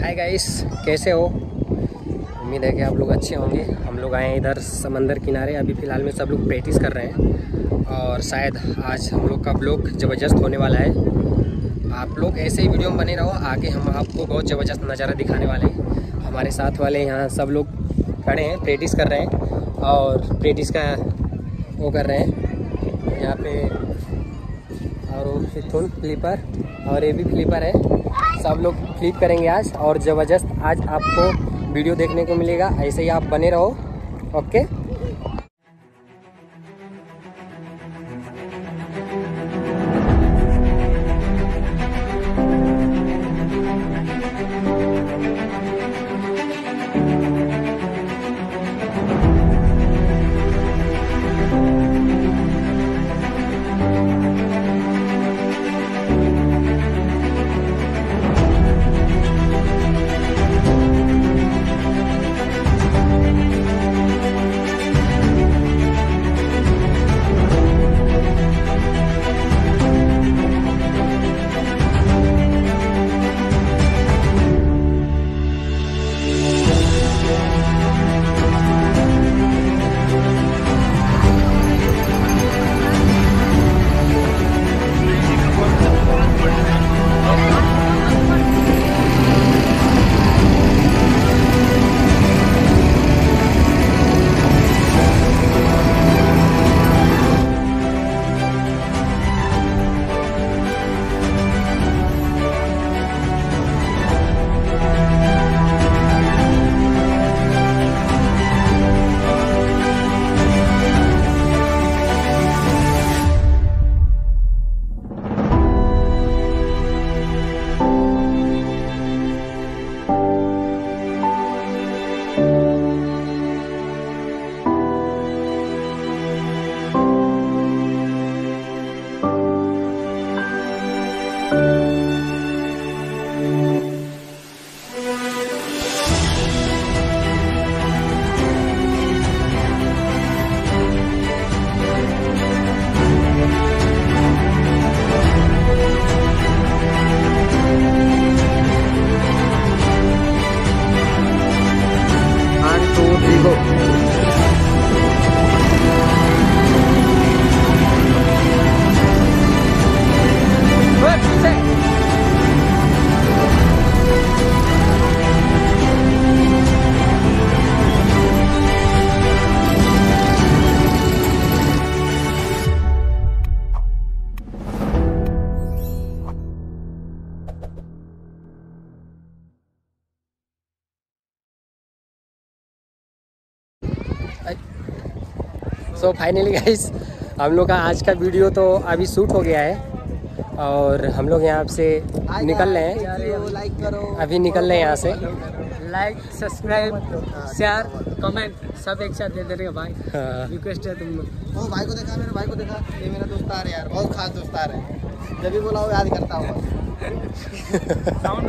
Hi guys कैसे हो? उम्मीद है कि आप लोग अच्छे होंगे। हम लोग आए हैं इधर समंदर किनारे। अभी फ़िलहाल में सब लोग प्रैक्टिस कर रहे हैं। और शायद आज हम लोग का ब्लॉग ज़बरदस्त होने वाला है। आप लोग ऐसे ही वीडियो में बने रहो। आगे हम आपको बहुत ज़बरदस्त नज़ारा दिखाने वाले हैं। हमारे साथ वाले यहाँ सब लोग खड़े हैं प्रैक्टिस कर रहे हैं। और प्रैक्टिस का वो कर रहे हैं। यहाँ पे और वो फिथुन फ्लिपर और ये भी फ्लीपर है। सब लोग क्लिक करेंगे आज और ज़बरदस्त आज आपको वीडियो देखने को मिलेगा। ऐसे ही आप बने रहो ओके सो फाइनली गाइस हम लोग का आज का वीडियो तो अभी शूट हो गया है और हम लोग यहाँ से निकल रहे हैं। अभी निकल रहे हैं यहाँ से। लाइक सब्सक्राइब शेयर कमेंट सब एक साथ दे दे रहे भाई। हाँ। रिक्वेस्ट है तुम लोग। वो भाई को देखा मेरे भाई को देखा। ये मेरा दोस्तार है यार बहुत खास दोस्तार है। जब भी बोला वो याद करता हूँ। साउंड